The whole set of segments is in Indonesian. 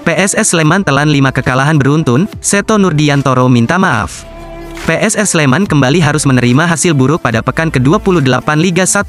PSS Sleman telan 5 kekalahan beruntun, Seto Nurdiantoro minta maaf. PSS Sleman kembali harus menerima hasil buruk pada pekan ke-28 Liga 1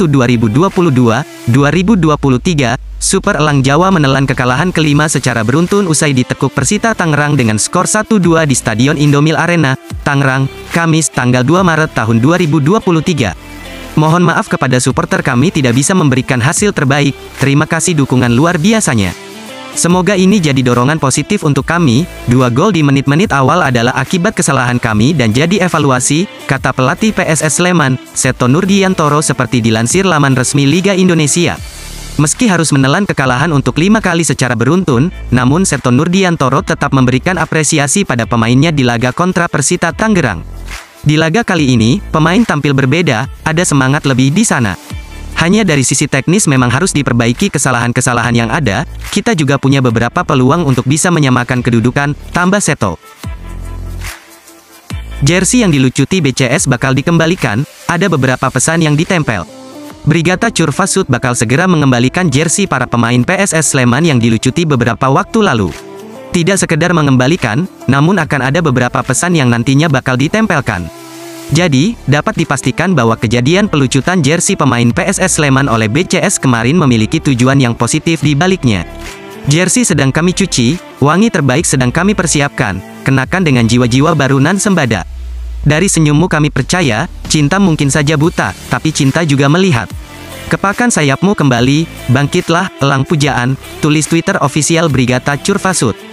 2022-2023. Super Elang Jawa menelan kekalahan kelima secara beruntun usai ditekuk Persita Tangerang dengan skor 1-2 di Stadion Indomil Arena, Tangerang, Kamis tanggal 2 Maret tahun 2023. Mohon maaf kepada supporter kami tidak bisa memberikan hasil terbaik, terima kasih dukungan luar biasanya. Semoga ini jadi dorongan positif untuk kami. Dua gol di menit-menit awal adalah akibat kesalahan kami dan jadi evaluasi, kata pelatih PSS Sleman, Seto Nurdiantoro seperti dilansir laman resmi Liga Indonesia. Meski harus menelan kekalahan untuk lima kali secara beruntun, namun Seto Nurdiantoro tetap memberikan apresiasi pada pemainnya di laga kontra Persita Tangerang. Di laga kali ini, pemain tampil berbeda, ada semangat lebih di sana. Hanya dari sisi teknis memang harus diperbaiki kesalahan-kesalahan yang ada, kita juga punya beberapa peluang untuk bisa menyamakan kedudukan, tambah Seto. Jersey yang dilucuti BCS bakal dikembalikan, ada beberapa pesan yang ditempel. Brigata Curvasut bakal segera mengembalikan jersey para pemain PSS Sleman yang dilucuti beberapa waktu lalu. Tidak sekedar mengembalikan, namun akan ada beberapa pesan yang nantinya bakal ditempelkan. Jadi, dapat dipastikan bahwa kejadian pelucutan jersey pemain PSS Sleman oleh BCS kemarin memiliki tujuan yang positif di baliknya. Jersey sedang kami cuci, wangi terbaik sedang kami persiapkan, kenakan dengan jiwa-jiwa baru nan sembada. Dari senyummu kami percaya, cinta mungkin saja buta, tapi cinta juga melihat. Kepakan sayapmu kembali, bangkitlah, elang pujaan, tulis Twitter official Brigata Curvasut.